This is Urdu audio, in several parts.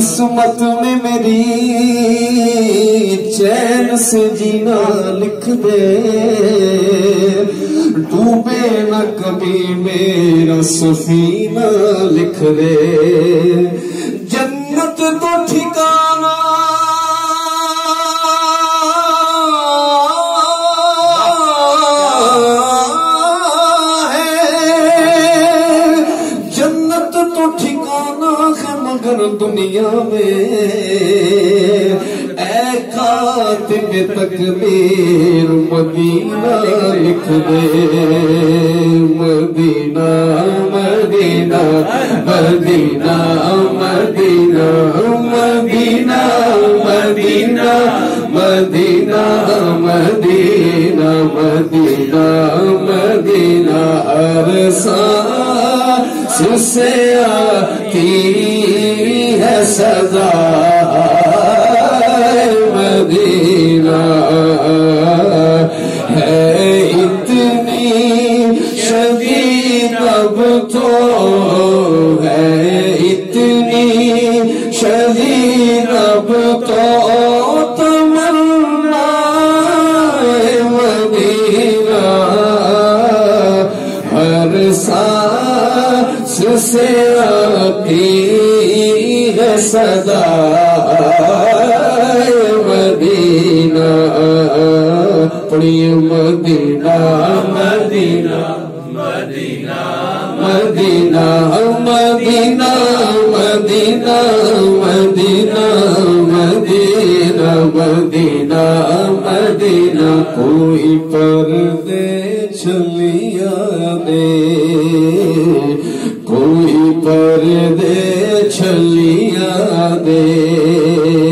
قسمت میں میری چین سے جینا لکھ دے۔ ڈوبے نہ کبھی میرا سفینہ لکھ دے۔ جنت تو تھی ہے مگر دنیا میں اے خاتم تکبیر مدینہ لکھ دے مدینہ مدینہ مدینہ مدینہ مدینہ مدینہ مدینہ مدینہ مدینہ مدینہ ہر سے آتی سزا مدینہ ہے۔ اتنی شدید اب تو ہے۔ اتنی شدید اب تو صدا مدینہ پڑھیے مدینہ مدینہ مدینہ مدینہ مدینہ مدینہ مدینہ مدینہ مدینہ مدینہ کوئی پردے چلیا دے be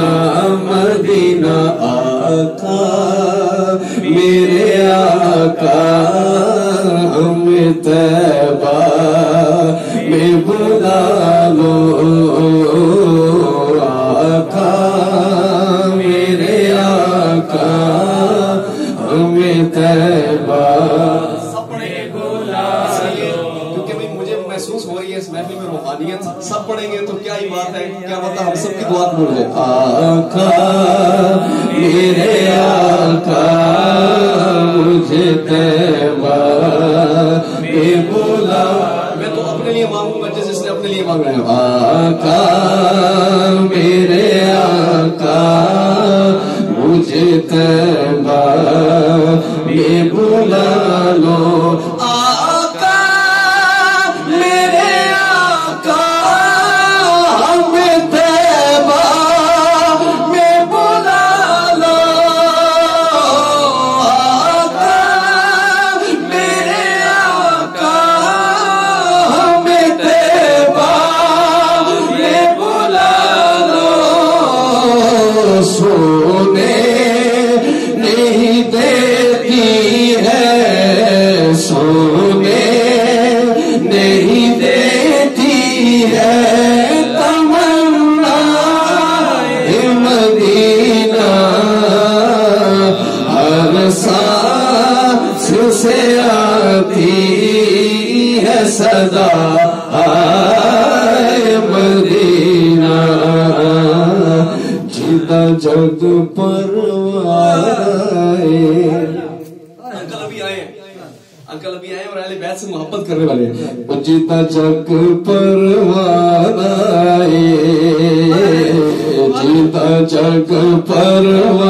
مدینہ مدینہ آقا میرے آقا گے تو کیا ہی بات ہے؟ کیا پتا ہم سب کی دعا قبول ہو جائے۔ آقا میرے آقا مجھے میں بلا۔ میں تو اپنے لیے مانگوں گا جس نے اپنے لیے مانگ رہے ہو آقا میرے آقا سے آتی ہے صدا آئے مدینہ۔ جیتا جگ پروائے انکل ابھی آئے انکل ابھی آئے ہیں اور اہل بیت سے محبت کرنے والے ہیں۔ جیتا جگ پروانہ جیتا جگ پروانہ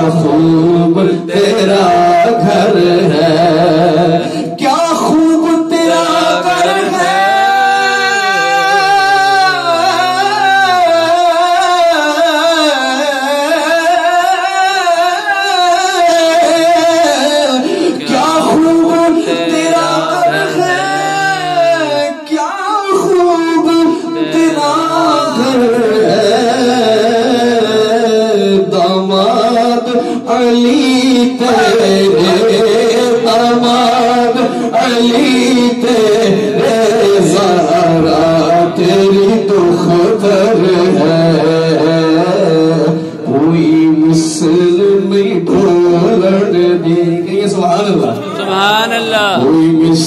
خوب تیرا گھر ہے۔ کیا خوب تیرا گھر ہے۔ کیا خوب تیرا گھر ہے۔ کیا خوب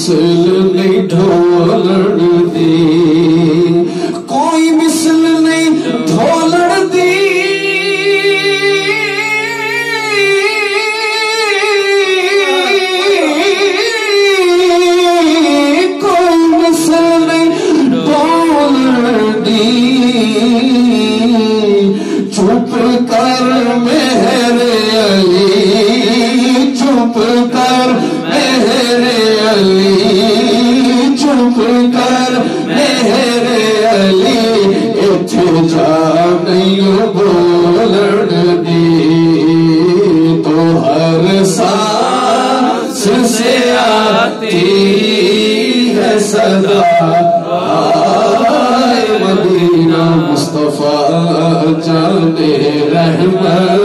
مثل نہیں ڈھولن دی۔ کوئی مثل نہیں ڈھولن دی۔ کوئی مثل نہیں ڈھولن دی۔ چپ کر مہر علی، چپ کر سانس سے آتی ہے صدا۔ آئے مدینہ مصطفیٰ جان رحمت